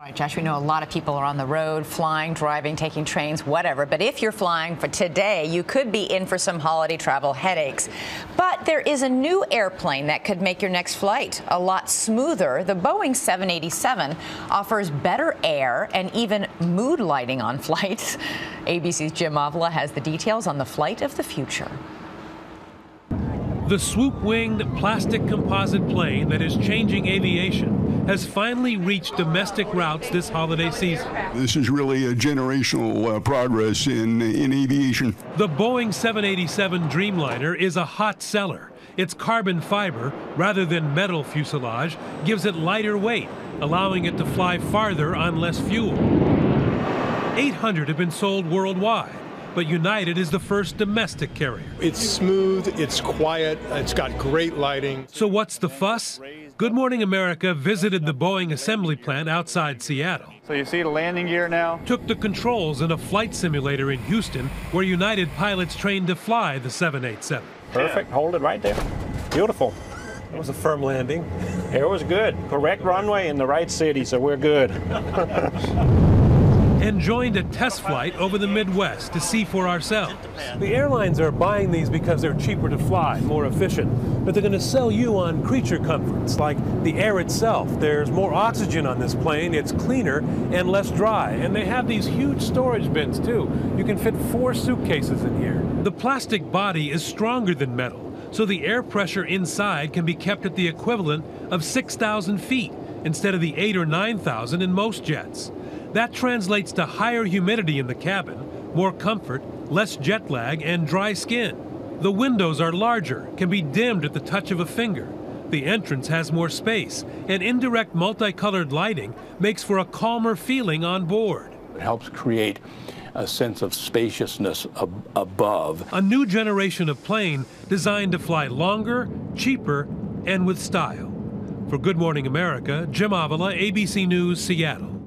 All right, Josh, we know a lot of people are on the road, flying, driving, taking trains, whatever. But if you're flying for today, you could be in for some holiday travel headaches. But there is a new airplane that could make your next flight a lot smoother. The Boeing 787 offers better air and even mood lighting on flights. ABC's Jim Avila has the details on the flight of the future. The swoop winged plastic composite plane that is changing aviation has finally reached domestic routes this holiday season. This is really a generational uh, progress in, in aviation. The Boeing 787 Dreamliner is a hot seller. Its carbon fiber, rather than metal fuselage, gives it lighter weight, allowing it to fly farther on less fuel. 800 have been sold worldwide but United is the first domestic carrier. It's smooth, it's quiet, it's got great lighting. So what's the fuss? Good Morning America visited the Boeing assembly plant outside Seattle. So you see the landing gear now? Took the controls in a flight simulator in Houston where United pilots trained to fly the 787. Perfect, hold it right there. Beautiful. It was a firm landing. It was good. Correct runway in the right city, so we're good. joined a test flight over the Midwest to see for ourselves. The airlines are buying these because they're cheaper to fly, more efficient, but they're going to sell you on creature comforts like the air itself. There's more oxygen on this plane, it's cleaner and less dry, and they have these huge storage bins too. You can fit four suitcases in here. The plastic body is stronger than metal, so the air pressure inside can be kept at the equivalent of 6,000 feet instead of the 8 or 9,000 in most jets. That translates to higher humidity in the cabin, more comfort, less jet lag, and dry skin. The windows are larger, can be dimmed at the touch of a finger. The entrance has more space, and indirect multicolored lighting makes for a calmer feeling on board. It helps create a sense of spaciousness ab above. A new generation of plane designed to fly longer, cheaper, and with style. For Good Morning America, Jim Avila, ABC News, Seattle.